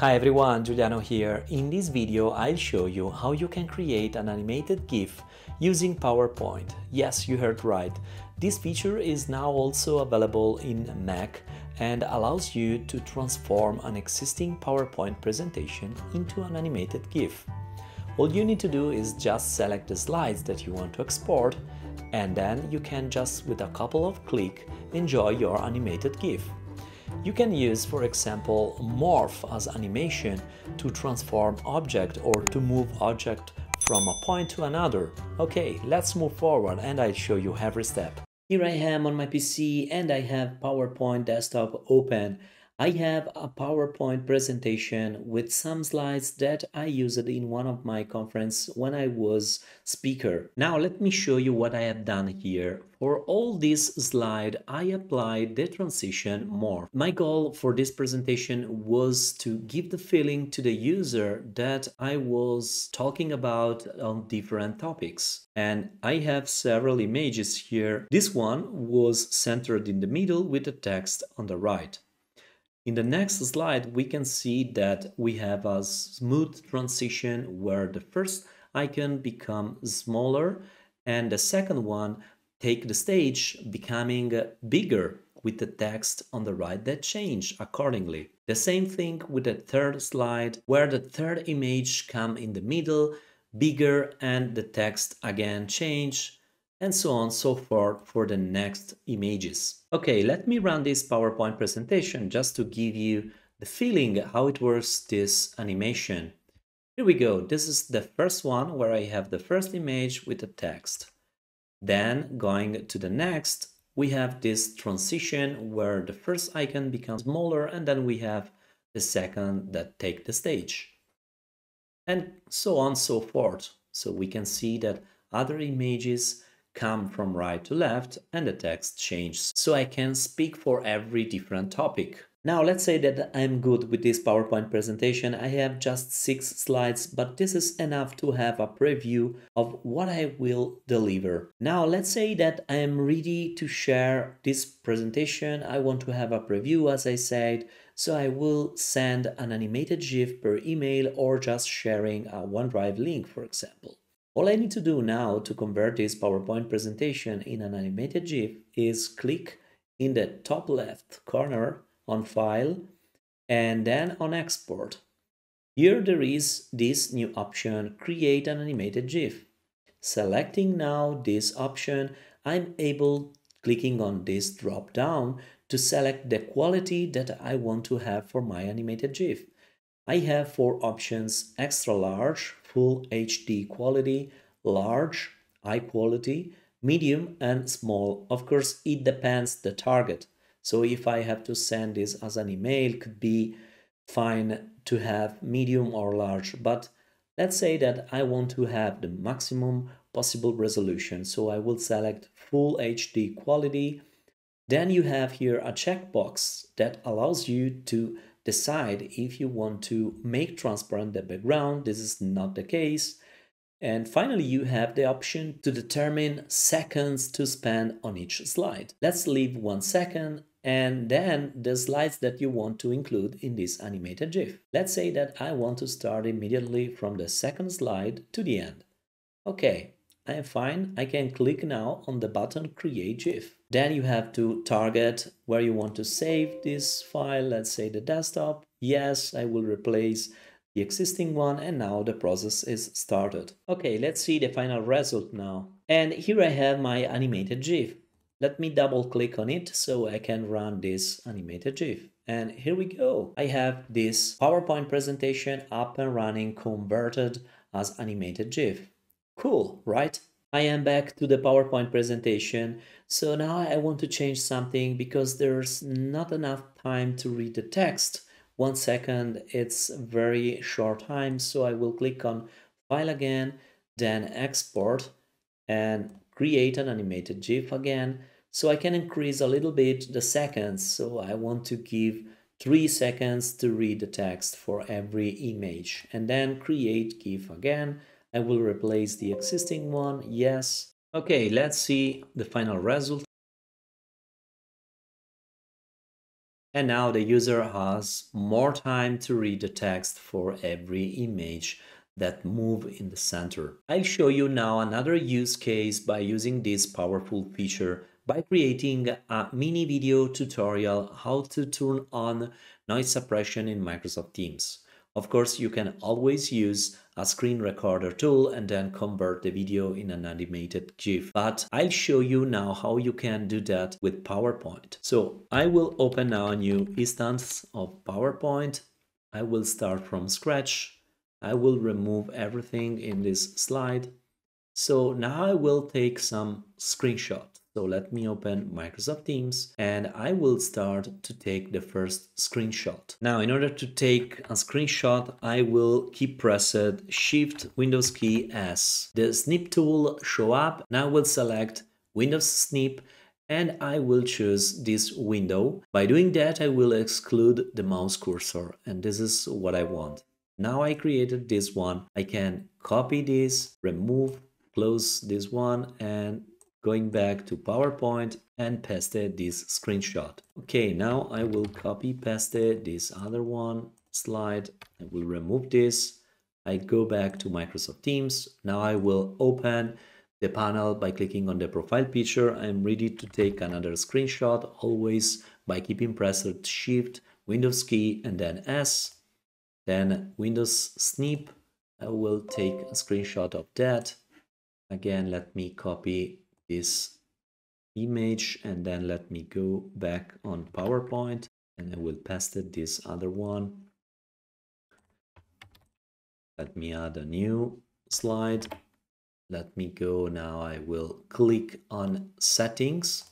Hi everyone, Giuliano here. In this video I'll show you how you can create an animated GIF using PowerPoint. Yes, you heard right. This feature is now also available in Mac and allows you to transform an existing PowerPoint presentation into an animated GIF. All you need to do is just select the slides that you want to export and then you can just with a couple of clicks enjoy your animated GIF. You can use, for example, morph as animation to transform object or to move object from a point to another. Okay, let's move forward and I'll show you every step. Here I am on my PC and I have PowerPoint desktop open. I have a PowerPoint presentation with some slides that I used in one of my conference when I was speaker. Now let me show you what I have done here. For all this slide, I applied the transition morph. My goal for this presentation was to give the feeling to the user that I was talking about on different topics. And I have several images here. This one was centered in the middle with the text on the right. In the next slide, we can see that we have a smooth transition where the first icon become smaller and the second one take the stage becoming bigger with the text on the right that change accordingly. The same thing with the third slide where the third image come in the middle, bigger and the text again change and so on so forth for the next images. Okay, let me run this PowerPoint presentation just to give you the feeling how it works this animation. Here we go. This is the first one where I have the first image with the text. Then going to the next, we have this transition where the first icon becomes smaller and then we have the second that take the stage. And so on so forth. So we can see that other images come from right to left and the text changes so I can speak for every different topic. Now let's say that I'm good with this PowerPoint presentation. I have just six slides, but this is enough to have a preview of what I will deliver. Now let's say that I am ready to share this presentation. I want to have a preview as I said, so I will send an animated GIF per email or just sharing a OneDrive link, for example. All I need to do now to convert this PowerPoint presentation in an animated GIF is click in the top left corner on File and then on Export. Here there is this new option, Create an Animated GIF. Selecting now this option, I'm able, clicking on this drop down, to select the quality that I want to have for my animated GIF. I have four options, extra large, full HD quality, large, high quality, medium and small. Of course, it depends the target. So if I have to send this as an email, could be fine to have medium or large, but let's say that I want to have the maximum possible resolution. So I will select full HD quality. Then you have here a checkbox that allows you to decide if you want to make transparent the background. This is not the case. And finally, you have the option to determine seconds to spend on each slide. Let's leave one second and then the slides that you want to include in this animated GIF. Let's say that I want to start immediately from the second slide to the end. Okay, I am fine. I can click now on the button Create GIF. Then you have to target where you want to save this file, let's say the desktop. Yes, I will replace the existing one and now the process is started. Okay, let's see the final result now. And here I have my animated GIF. Let me double click on it so I can run this animated GIF. And here we go. I have this PowerPoint presentation up and running converted as animated GIF. Cool, right? I am back to the PowerPoint presentation. So now I want to change something because there's not enough time to read the text. One second, it's very short time. So I will click on File again, then Export and create an animated GIF again. So I can increase a little bit the seconds. So I want to give three seconds to read the text for every image and then create GIF again I will replace the existing one, yes. Okay, let's see the final result. And now the user has more time to read the text for every image that move in the center. I'll show you now another use case by using this powerful feature by creating a mini video tutorial how to turn on noise suppression in Microsoft Teams. Of course, you can always use a screen recorder tool and then convert the video in an animated GIF. But I'll show you now how you can do that with PowerPoint. So I will open now a new instance of PowerPoint. I will start from scratch. I will remove everything in this slide. So now I will take some screenshot. So let me open Microsoft Teams and I will start to take the first screenshot. Now, in order to take a screenshot, I will keep pressed Shift Windows key S. The snip tool show up. Now we'll select Windows Snip and I will choose this window. By doing that, I will exclude the mouse cursor and this is what I want. Now I created this one. I can copy this, remove, close this one and going back to PowerPoint and pasted this screenshot. Okay, now I will copy paste this other one slide. I will remove this. I go back to Microsoft Teams. Now I will open the panel by clicking on the profile picture. I'm ready to take another screenshot, always by keeping pressed Shift, Windows key, and then S. Then Windows Snip. I will take a screenshot of that. Again, let me copy this image and then let me go back on PowerPoint and I will paste it this other one. Let me add a new slide. Let me go now. I will click on settings.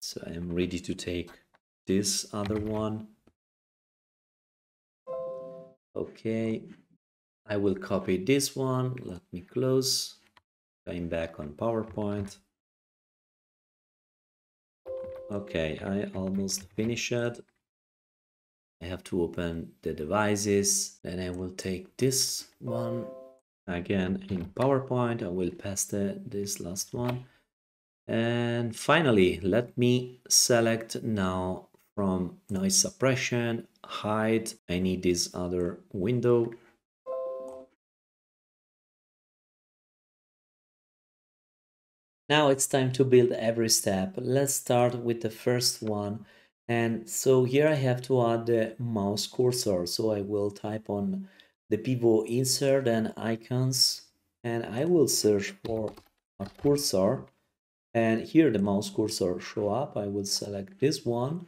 So I'm ready to take this other one. Okay, I will copy this one. Let me close. Going back on PowerPoint. Okay, I almost finished. I have to open the devices. Then I will take this one again in PowerPoint. I will paste this last one. And finally, let me select now from noise suppression, high. I need this other window Now it's time to build every step. Let's start with the first one. And so here I have to add the mouse cursor. So I will type on the pivot insert and icons and I will search for a cursor and here the mouse cursor show up. I will select this one.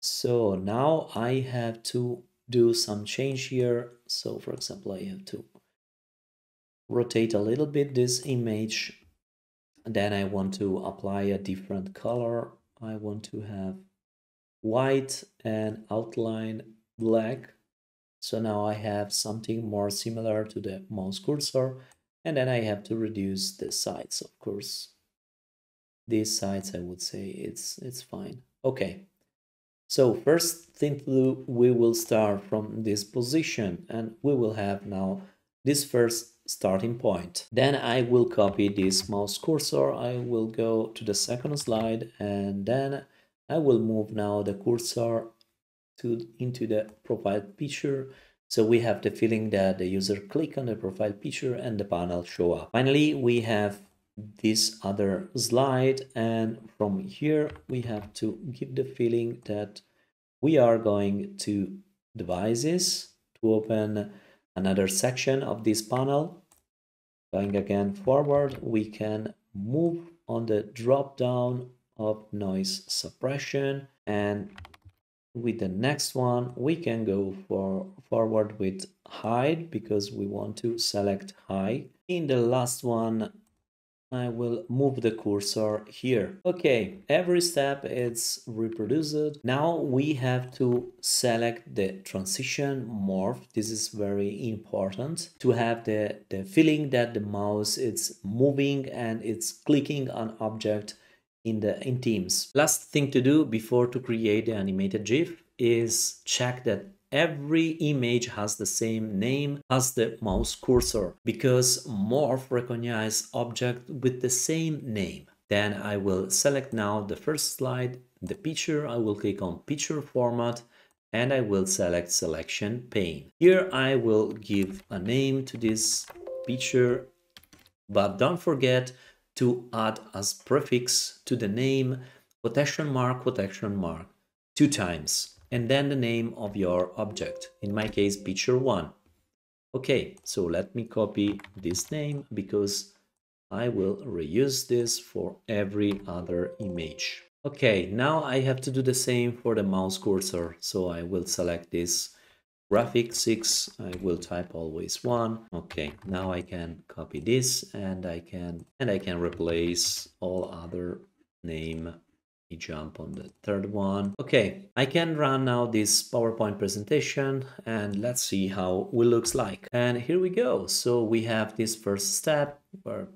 So now I have to do some change here. So for example, I have to rotate a little bit this image then I want to apply a different color. I want to have white and outline black. So now I have something more similar to the mouse cursor. And then I have to reduce the size, of course. These sides, I would say it's, it's fine. Okay. So first thing to do, we will start from this position and we will have now this first starting point. Then I will copy this mouse cursor. I will go to the second slide and then I will move now the cursor to into the profile picture. So we have the feeling that the user click on the profile picture and the panel show up. Finally, we have this other slide and from here we have to give the feeling that we are going to devices to open another section of this panel. Going again forward, we can move on the drop down of noise suppression and with the next one we can go for forward with high because we want to select high in the last one I will move the cursor here. Okay, every step is reproduced. Now we have to select the transition morph. This is very important to have the, the feeling that the mouse is moving and it's clicking on object in the in Teams. Last thing to do before to create the animated GIF is check that every image has the same name as the mouse cursor because Morph recognize object with the same name. Then I will select now the first slide, the picture. I will click on picture format and I will select selection pane. Here I will give a name to this picture, but don't forget to add as prefix to the name quotation mark, quotation mark, two times, and then the name of your object, in my case, picture one. Okay, so let me copy this name because I will reuse this for every other image. Okay, now I have to do the same for the mouse cursor. So I will select this graphic 6. I will type always 1. Okay, now I can copy this and I can and I can replace all other name jump on the third one. Okay, I can run now this PowerPoint presentation and let's see how it looks like. And here we go. So we have this first step where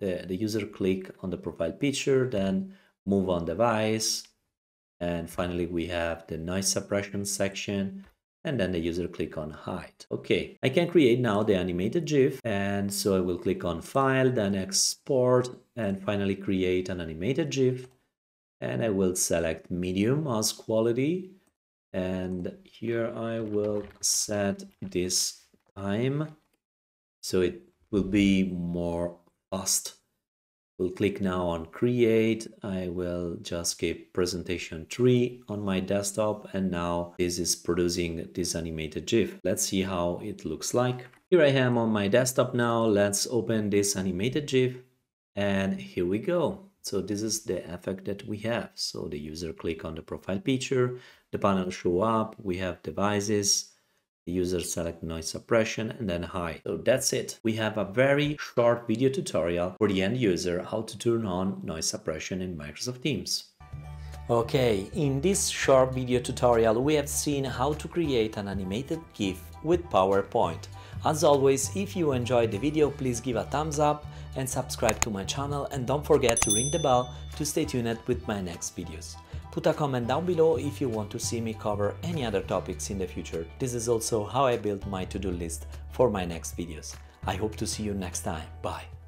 the, the user click on the profile picture, then move on device. And finally, we have the noise suppression section and then the user click on high. Okay, I can create now the animated GIF and so I will click on file, then export and finally create an animated GIF and I will select medium as quality and here I will set this time so it will be more fast We'll click now on create. I will just give presentation 3 on my desktop and now this is producing this animated GIF. Let's see how it looks like. Here I am on my desktop now. Let's open this animated GIF and here we go. So this is the effect that we have. So the user click on the profile picture, the panel show up, we have devices, the user select noise suppression and then high. So that's it. We have a very short video tutorial for the end user how to turn on noise suppression in Microsoft Teams. Okay, in this short video tutorial we have seen how to create an animated GIF with PowerPoint. As always, if you enjoyed the video, please give a thumbs up and subscribe to my channel and don't forget to ring the bell to stay tuned with my next videos. Put a comment down below if you want to see me cover any other topics in the future. This is also how I build my to-do list for my next videos. I hope to see you next time. Bye.